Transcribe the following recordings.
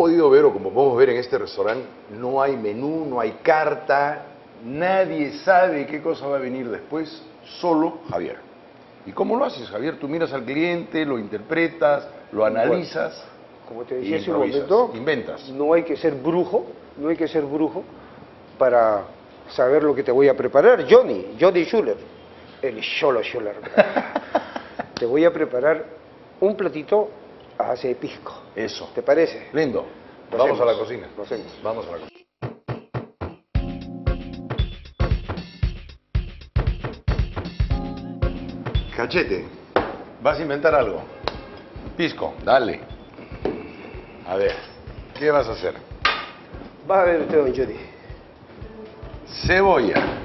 podido ver o como podemos ver en este restaurante, no hay menú, no hay carta, nadie sabe qué cosa va a venir después, solo Javier. ¿Y cómo lo haces, Javier? Tú miras al cliente, lo interpretas, lo analizas. Como te decía hace un improvisas, momento, inventas. no hay que ser brujo, no hay que ser brujo para saber lo que te voy a preparar. Johnny, Johnny Schuller, el Cholo Schuller. te voy a preparar un platito de pisco. Eso. ¿Te parece? Lindo. Vamos a la cocina. lo hacemos. Vamos a la cocina. Cachete, vas a inventar algo. Pisco, dale. A ver, ¿qué vas a hacer? Va a ver usted, don Johnny. Cebolla.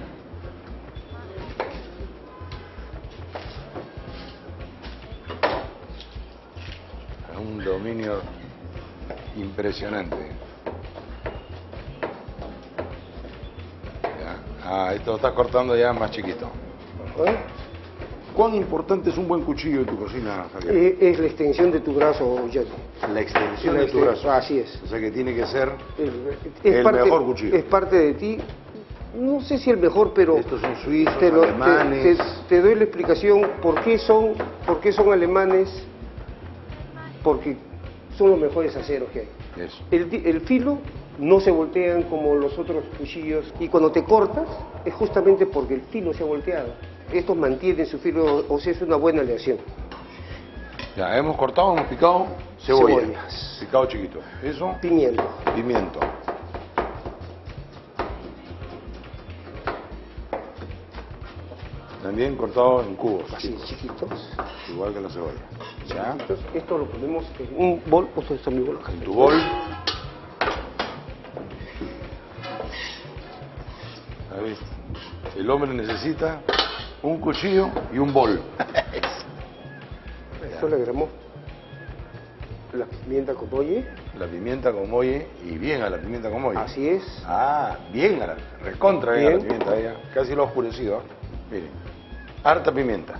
Impresionante. Ya. Ah, esto lo estás cortando ya más chiquito. ¿Eh? ¿Cuán importante es un buen cuchillo en tu cocina, Javier? Eh, Es la extensión de tu brazo, Johnny. La extensión La de tu exten- brazo. Así es. O sea que tiene que ser... El, El mejor cuchillo. Es parte de ti. No sé si el mejor, pero Estos son suizos, te, lo- te- alemanes. te- te doy la explicación por qué son, por qué son alemanes, porque son los mejores aceros que hay. Eso. El, di- el filo no se voltean como los otros cuchillos y cuando te cortas es justamente porque el filo se ha volteado. Estos mantienen su filo, o sea, es una buena aleación. Ya, hemos cortado, hemos picado cebolla. Cebollas. Picado chiquito. Eso, Pimiento. pimiento. También cortado en cubos, Así, chicos, chiquitos. igual que la cebolla. ¿Ya? Entonces, esto lo ponemos en un bol, o sea, mi bol. En tu bol. Ahí. El hombre necesita un cuchillo y un bol. Esto le agregamos la pimienta con oye. La pimienta con molle y bien a la pimienta con molle. Así es. Ah, bien a la recontra bien, a la pimienta ya. Casi lo ha oscurecido. ¿ah? Miren. Harta pimienta.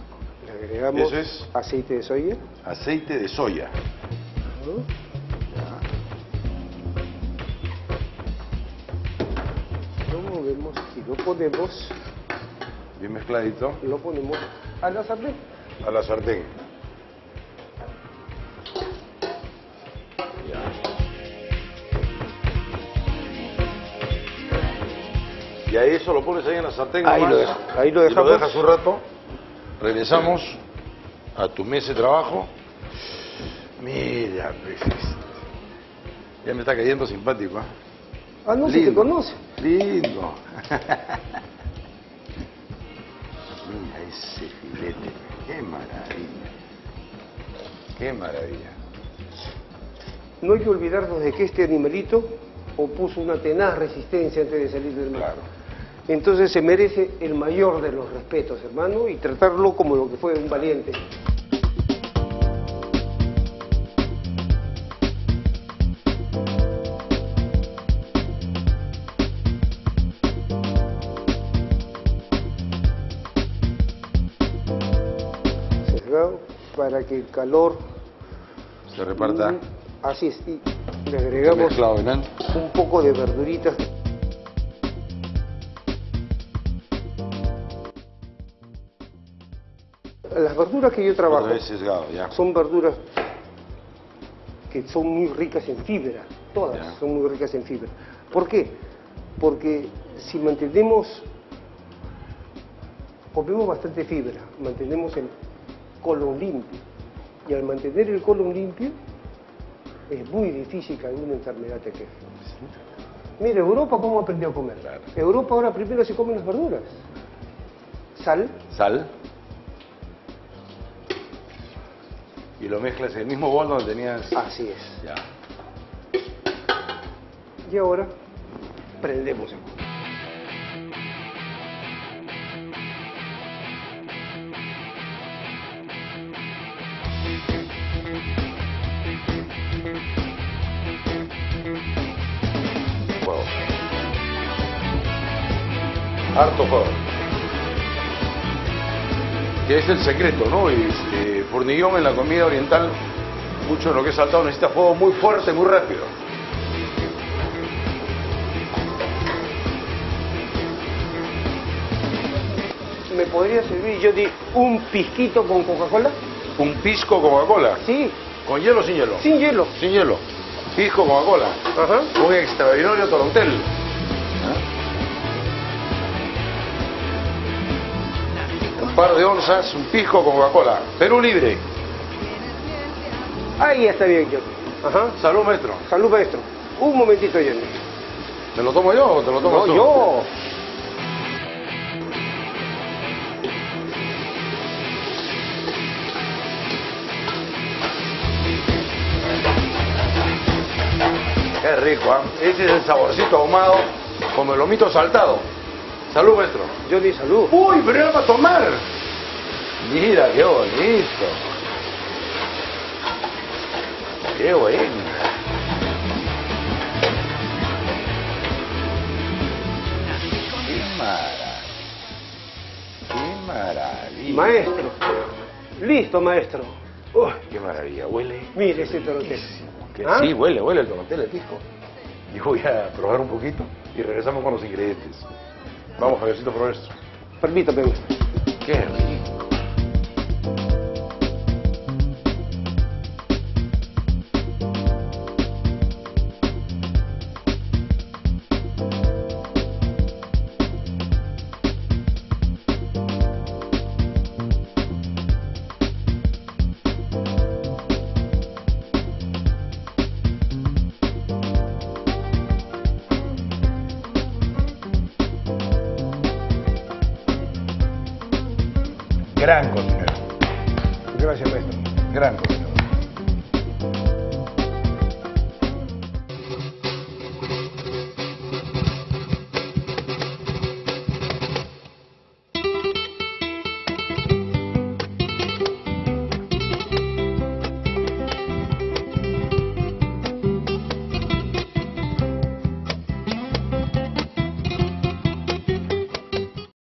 Le agregamos Eso es- aceite de soya. Aceite de soya. Lo movemos y lo ponemos, Bien mezcladito. lo ponemos a la sartén. A la sartén. Ya. Y a eso lo pones ahí en la sartén. Ahí nomás, lo dejo- ahí lo y dejamos. lo dejas un rato. Regresamos a tu mesa de trabajo. Mira, pues, ya me está cayendo simpático. ¿ah? Ah, no, si te conoce. Lindo. Mira ese filete. Qué maravilla. Qué maravilla. No hay que olvidarnos de que este animalito opuso una tenaz resistencia antes de salir del mar. Claro. Entonces se merece el mayor de los respetos, hermano, y tratarlo como lo que fue un valiente. Cerrado para que el calor Se reparta. Mm, Así es, y le agregamos un poco de verduritas. Las verduras que yo trabajo sesgado, ya. son verduras que son muy ricas en fibra, todas Ya. son muy ricas en fibra. ¿Por qué? Porque si mantenemos, comemos bastante fibra, mantenemos el colon limpio. Y al mantener el colon limpio, es muy difícil que alguna enfermedad te queje. Mira, Europa cómo aprendió a comer. Europa ahora primero se comen las verduras. Sal, Sal. Y lo mezclas en el mismo bol donde tenías. así es. Ya. Y ahora prendemos el. Harto que es el secreto, ¿no? Este, Fornillón en la comida oriental, mucho de lo que es saltado necesita fuego muy fuerte, muy rápido. ¿Me podría servir, yo un pisquito con Coca-Cola? ¿Un pisco con Coca-Cola? Sí. ¿Con hielo o sin hielo? Sin hielo. Sin hielo. Pisco Coca-Cola. Ajá. Un extraordinario torontel. Par de onzas, un pisco Coca-Cola. Perú libre. Ahí está bien, Johnny. Ajá. Salud, maestro. Salud, maestro. Un momentito, Johnny. ¿Me lo tomo yo o te lo tomas No, tú? yo. Qué rico, ¿ah? Ese es el saborcito ahumado como el lomito saltado. Salud, maestro. Johnny, salud. Uy, pero era para tomar. Mira, qué bonito. Qué bueno. Qué maravilla. Qué maravilla. Maestro. Listo, maestro. Uy, qué maravilla. Huele. Mire ese torontel. Que- ¿Ah? Sí, huele, huele el tomatel, el pisco. Yo voy a probar un poquito y regresamos con los ingredientes. Vamos, Javiercito, probar esto. Permítame. Qué rico. Gran cocinero. Gracias, maestro. Gran cocinero.